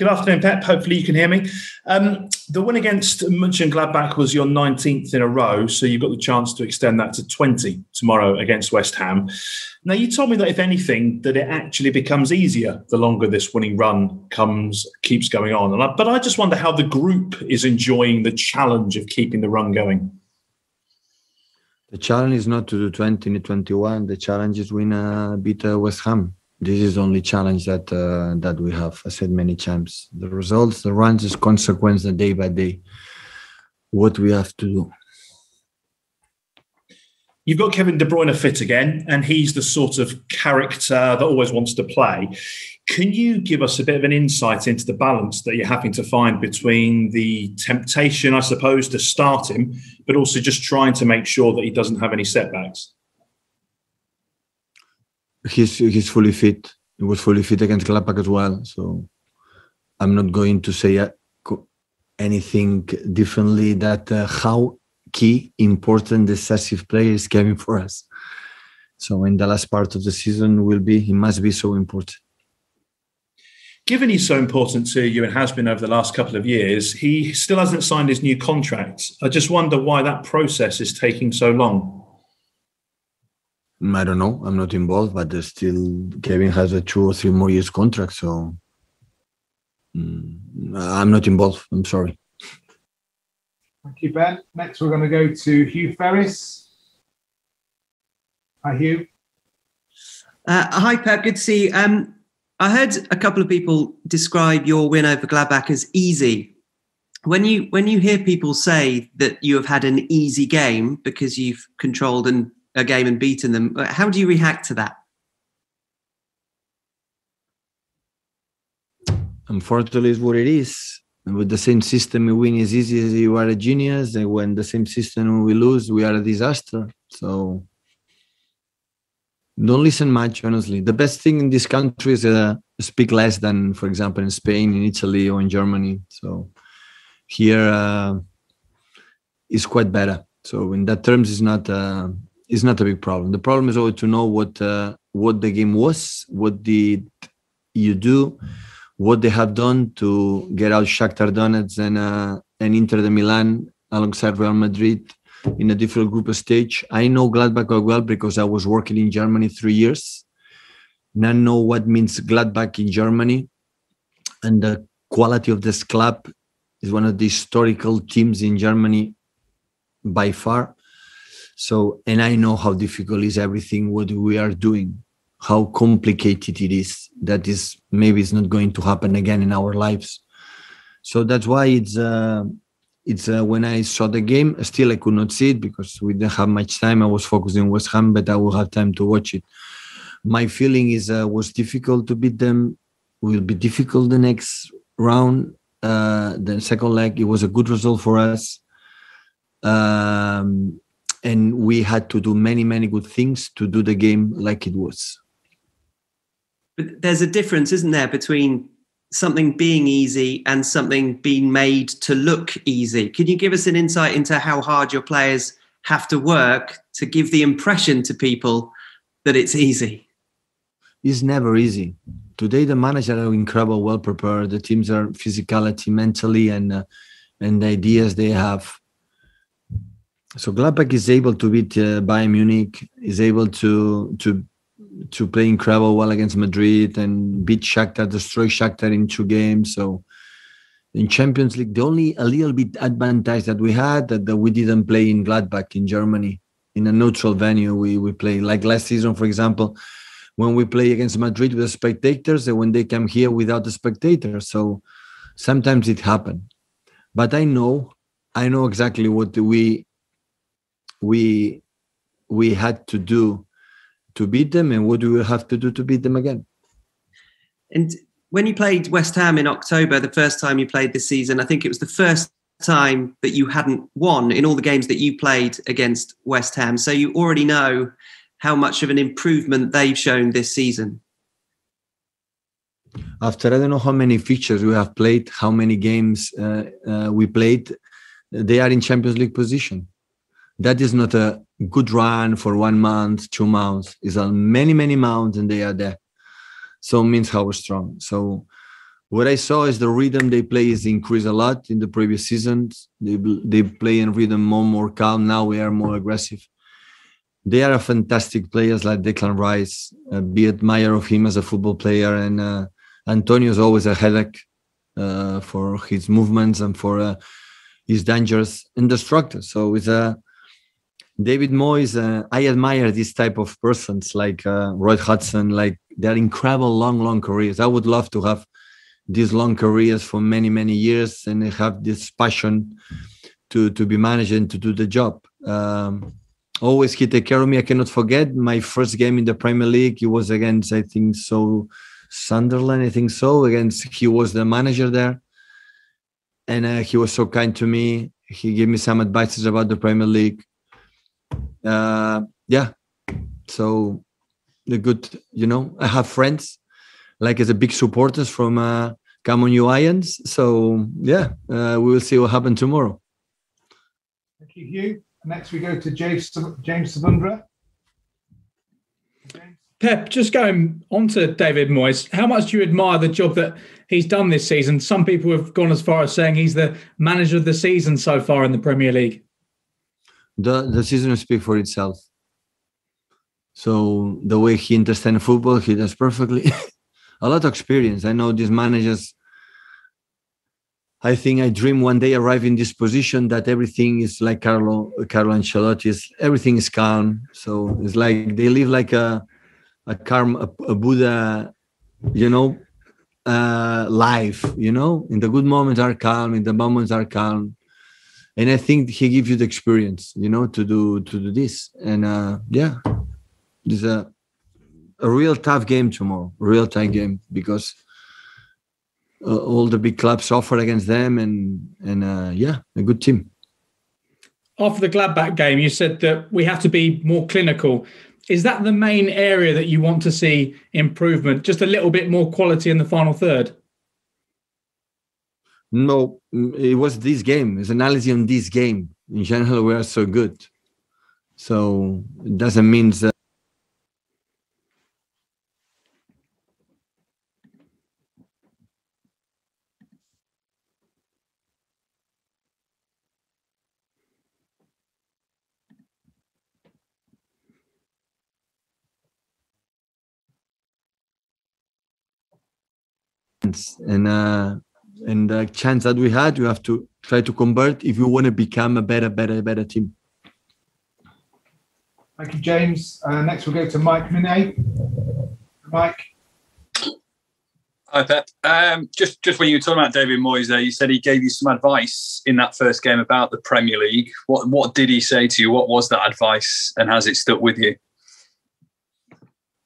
Good afternoon, Pep. Hopefully you can hear me. Um, the win against Mönchengladbach was your 19th in a row, so you've got the chance to extend that to 20 tomorrow against West Ham. Now, you told me that if anything, that it actually becomes easier the longer this winning run comes keeps going on. I, but I just wonder how the group is enjoying the challenge of keeping the run going. The challenge is not to do 20 in 21. The challenge is win a beat uh, West Ham this is only challenge that uh, that we have. I said many times. The results, the runs is consequence the day by day. What we have to do. You've got Kevin De Bruyne fit again, and he's the sort of character that always wants to play. Can you give us a bit of an insight into the balance that you're having to find between the temptation, I suppose, to start him, but also just trying to make sure that he doesn't have any setbacks? He's he's fully fit. He was fully fit against Gladbach as well. So I'm not going to say uh, anything differently. That uh, how key, important, decisive player is Kevin for us. So in the last part of the season will be he must be so important. Given he's so important to you and has been over the last couple of years, he still hasn't signed his new contract. I just wonder why that process is taking so long. Mm, I don't know. I'm not involved, but still, Kevin has a two or three more years contract, so mm, I'm not involved. I'm sorry. Thank you, Ben. Next, we're going to go to Hugh Ferris. Hi, Hugh. Uh, hi, Pep. Good to see you. Um, I heard a couple of people describe your win over Gladbach as easy. When you when you hear people say that you have had an easy game because you've controlled and a game and beaten them. How do you react to that? Unfortunately, is what it is. With the same system, we win as easy as you are a genius, and when the same system we lose, we are a disaster. So don't listen much, honestly. The best thing in this country is uh, speak less than, for example, in Spain, in Italy, or in Germany. So here uh, is quite better. So in that terms, it's not. Uh, is not a big problem. The problem is always to know what uh, what the game was, what did you do, what they have done to get out Shakhtar Donetsk and uh, and Inter de Milan alongside Real Madrid in a different group stage. I know Gladbach quite well because I was working in Germany three years. And I know what means Gladbach in Germany, and the quality of this club is one of the historical teams in Germany by far so, and I know how difficult is everything what we are doing, how complicated it is. That is maybe it's not going to happen again in our lives. So that's why it's uh, it's uh, when I saw the game. Still, I could not see it because we didn't have much time. I was focusing on West Ham, but I will have time to watch it. My feeling is uh, was difficult to beat them. Will be difficult the next round. Uh, the second leg, it was a good result for us. Um, and we had to do many many good things to do the game like it was. But there's a difference isn't there between something being easy and something being made to look easy? Can you give us an insight into how hard your players have to work to give the impression to people that it's easy? It's never easy. Today the managers are incredible well prepared the teams are physicality mentally and uh, and the ideas they have so Gladbach is able to beat uh, Bayern Munich, is able to to to play incredible well against Madrid and beat Shakhtar, destroy Shakhtar in two games. So in Champions League, the only a little bit advantage that we had that, that we didn't play in Gladbach in Germany in a neutral venue. We we play like last season, for example, when we play against Madrid with the spectators, and when they come here without the spectators. So sometimes it happened, but I know I know exactly what we we we had to do to beat them and what do we have to do to beat them again? And when you played west ham in october the first time you played this season i think it was the first time that you hadn't won in all the games that you played against west ham. So you already know how much of an improvement they've shown this season. After i don't know how many features we have played how many games uh, uh, we played they are in champions league position that is not a good run for one month, two months. It's on many, many months and they are there. So means how strong. So what I saw is the rhythm they play is increased a lot in the previous seasons. They they play in rhythm more more calm. Now we are more aggressive. They are a fantastic players like Declan Rice. Uh, be admire of him as a football player, and uh, Antonio is always a headache uh, for his movements and for uh, his dangerous indestructible. So it's a David Moyes. Uh, I admire this type of persons like uh, Roy Hodgson. Like they're incredible long, long careers. I would love to have these long careers for many many years and have this passion to to be managed and to do the job um, always he take care of me i cannot forget my first game in the premier league it was against i think so sunderland i think so against he was the manager there and uh, he was so kind to me he gave me some advices about the premier league uh, yeah so the good you know i have friends like as a big supporters from uh, come on you Irons. So yeah, uh, we will see what happens tomorrow. Thank you, Hugh. Next we go to James James Savundra. Pep, just going on to David Moyes, how much do you admire the job that he's done this season? Some people have gone as far as saying he's the manager of the season so far in the Premier League. The the season will speak for itself. So the way he understands football, he does perfectly. a lot of experience. I know these managers. I think I dream one day arrive in this position that everything is like Carlo Carlo Ancelotti. Is everything is calm. So it's like they live like a a calm a, a Buddha, you know, uh, life. You know, in the good moments are calm, in the moments are calm, and I think he gives you the experience, you know, to do to do this. And uh, yeah, this a a real tough game tomorrow, real tight game because uh, all the big clubs offer against them, and and uh, yeah, a good team. After the Gladbach game, you said that we have to be more clinical. Is that the main area that you want to see improvement? Just a little bit more quality in the final third. No, it was this game. It's analysis on this game. In general, we are so good. So it doesn't mean that and uh, and the chance that we had, you have to try to convert if you want to become a better, better, better team. Thank you, James. Uh, next, we'll go to Mike Minay. Mike. Hi, Pep. Um, just just when you were talking about David Moyes there, you said he gave you some advice in that first game about the Premier League. What what did he say to you? What was that advice, and has it stuck with you?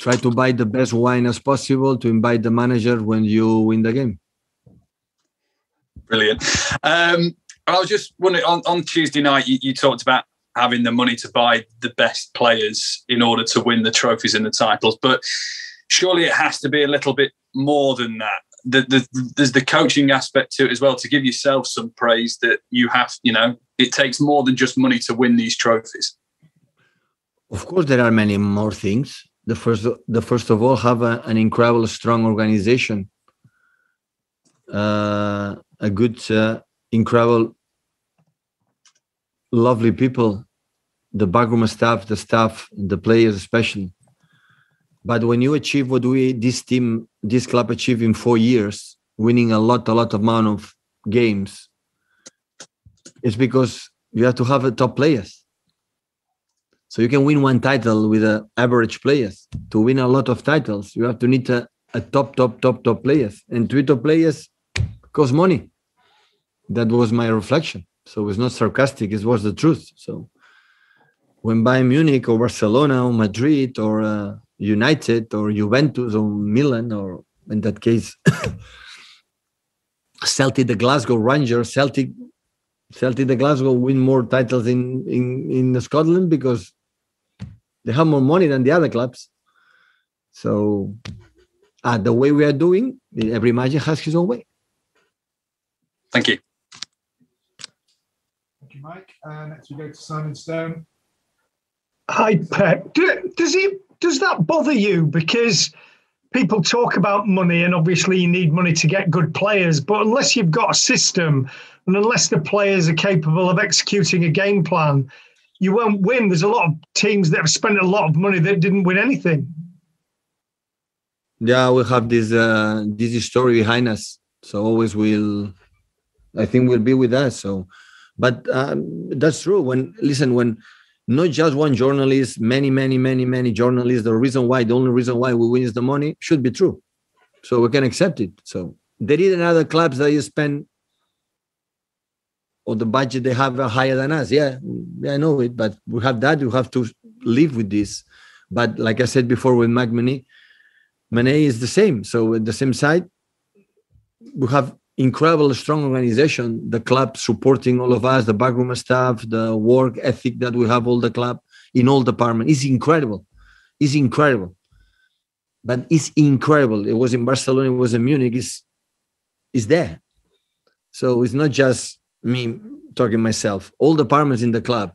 try to buy the best wine as possible to invite the manager when you win the game. Brilliant. Um, I was just wondering on, on Tuesday night, you, you, talked about having the money to buy the best players in order to win the trophies and the titles, but surely it has to be a little bit more than that. The, the, there's the coaching aspect to it as well to give yourself some praise that you have, you know, it takes more than just money to win these trophies. Of course, there are many more things the first the first of all have a, an incredible strong organization uh, a good uh, incredible lovely people the backroom staff the staff the players especially but when you achieve what we this team this club achieved in four years winning a lot a lot amount of games it's because you have to have a top players so you can win one title with a average players. To win a lot of titles, you have to need a, a top, top, top, top players. And three top players cost money. That was my reflection. So it's not sarcastic, it was the truth. So when Bayern Munich or Barcelona or Madrid or uh, United or Juventus or Milan or in that case Celtic, the Glasgow Rangers, Celtic, Celtic, the Glasgow win more titles in in in Scotland because they have more money than the other clubs. So uh, the way we are doing, every magic has his own way. Thank you. Thank you, Mike. Uh, next we go to Simon Stone. Hi, Pep. Do, does it does that bother you? Because people talk about money, and obviously you need money to get good players, but unless you've got a system and unless the players are capable of executing a game plan, you won't win. There's a lot of teams that have spent a lot of money that didn't win anything. Yeah, we have this uh, this story behind us, so always will, I think, will be with us. So, but um, that's true. When listen, when not just one journalist, many, many, many, many journalists. The reason why, the only reason why we win is the money should be true. So we can accept it. So there is another clubs that you spend or the budget they have are higher than us. Yeah, I know it, but we have that. We have to live with this. But like I said before with McManey, Mané is the same. So at the same side, we have incredible strong organization the club supporting all of us the backroom staff the work ethic that we have all the club in all department. Is incredible. Is incredible. But it's incredible. It was in barcelona it was in munich. It's, is there. So it's not just me talking myself. All departments in the club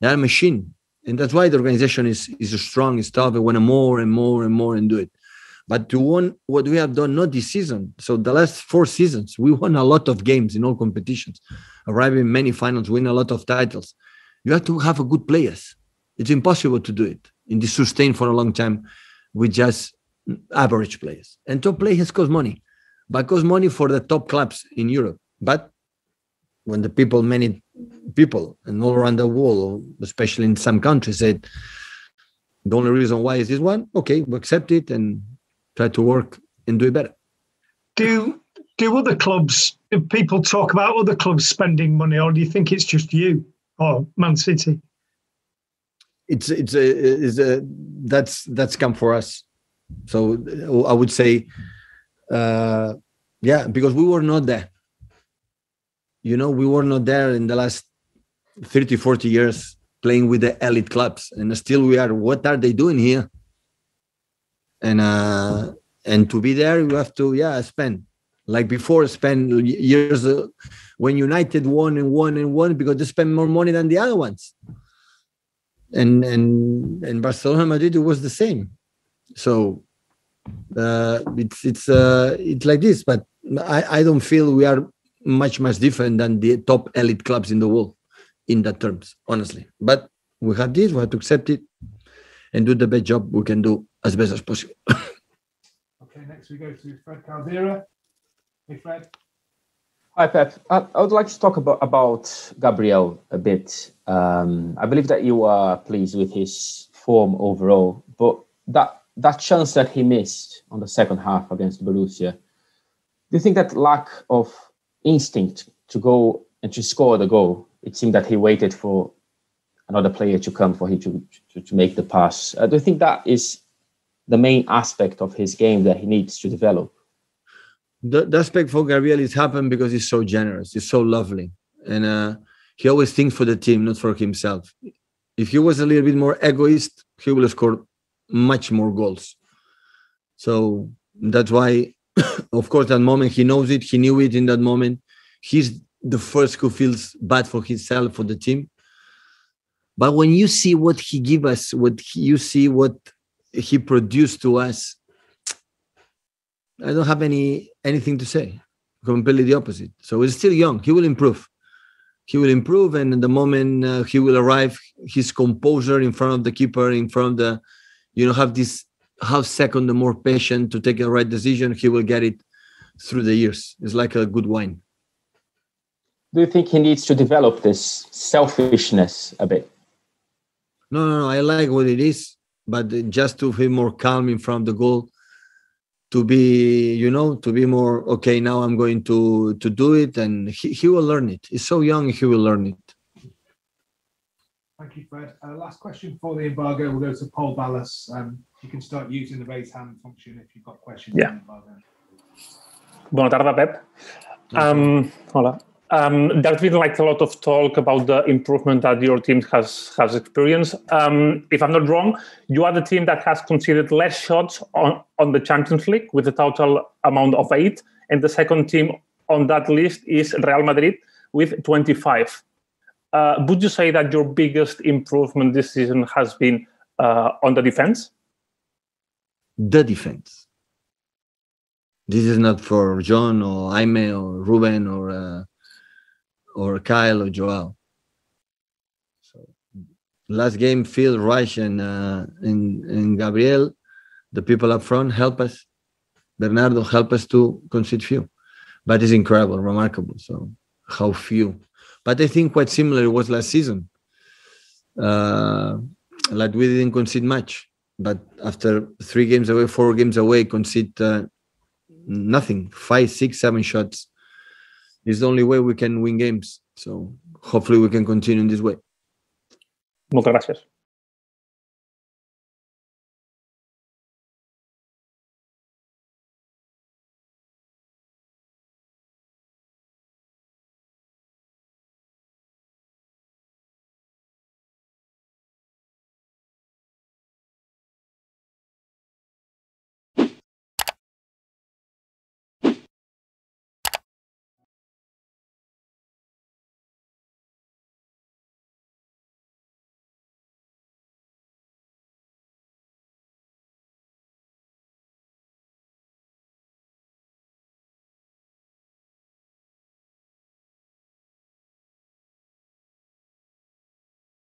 they're a machine. And that's why the organization is is strong is tough. And want more and more and more and do it but to win what we have done, not this season. So the last four seasons, we won a lot of games in all competitions, arriving in many finals, win a lot of titles. You have to have a good players. It's impossible to do it in this sustain for a long time with just average players. And top players cost money, but cost money for the top clubs in Europe. But when the people, many people, and all around the world, especially in some countries, said the only reason why is this one, okay, we accept it and try to work and do it better. Do do other clubs? Do people talk about other clubs spending money, or do you think it's just you or Man City? It's it's a, it's a that's that's come for us. So I would say, uh, yeah, because we were not there. You know, we were not there in the last 30, 40 years playing with the elite clubs, and still we are. What are they doing here? And uh and to be there you have to yeah spend. Like before spend years uh, when united won and won and won because they spend more money than the other ones. And and and barcelona madrid it was the same. So uh it's it's uh it's like this but i i don't feel we are much much different than the top elite clubs in the world in that terms honestly. But we have this we have to accept it and do the best job we can do as best as possible. okay, next we go to Fred Caldera. Hey, Fred. Hi, Pep. I, I would like to talk about, about Gabriel a bit. Um, I believe that you are pleased with his form overall, but that that chance that he missed on the second half against Borussia, do you think that lack of instinct to go and to score the goal? It seemed that he waited for another player to come for him to, to, to make the pass. Uh, do think that is the main aspect of his game that he needs to develop? The, the aspect for Gabriel is happened because he's so generous, he's so lovely, and uh, he always thinks for the team, not for himself. If he was a little bit more egoist, he would have scored much more goals. So that's why, of course, that moment he knows it, he knew it in that moment. He's the first who feels bad for himself, for the team. But when you see what he give us, what he, you see what he produced to us, I don't have any anything to say. Completely the opposite. So he's still young. He will improve. He will improve, and the moment uh, he will arrive, his composure in front of the keeper, in front of the, you know, have this half second, the more patient to take the right decision. He will get it through the years. It's like a good wine. Do you think he needs to develop this selfishness a bit? No, no, no. I like what it is but just to feel more calm in front of the goal to be you know to be more okay now i'm going to to do it and he, he will learn it. He's so young he will learn it. Thank you fred. Uh, last question for the embargo. We'll go to Pol Ballús. Um, you can start using the raise hand function if you've got questions. Yeah. Buona tarda, Pep. Um, hola. Um, there's been like a lot of talk about the improvement that your team has has experienced. Um, if I'm not wrong, you are the team that has conceded less shots on, on the Champions League with a total amount of eight, and the second team on that list is Real Madrid with 25. Uh, would you say that your biggest improvement this season has been uh, on the defense? the defense. This is not for John or Jaime or Ruben or uh, or Kyle or Joel. So last game, Phil, Reich, and, uh, and and Gabriel, the people up front help us. Bernardo help us to concede few, but it's incredible, remarkable. So how few, but I think quite similar it was last season. Uh, like we didn't concede much, but after three games away, four games away, concede uh, nothing, five, six, seven shots. Is the only way we can win games. So hopefully we can continue in this way. Muchas gracias.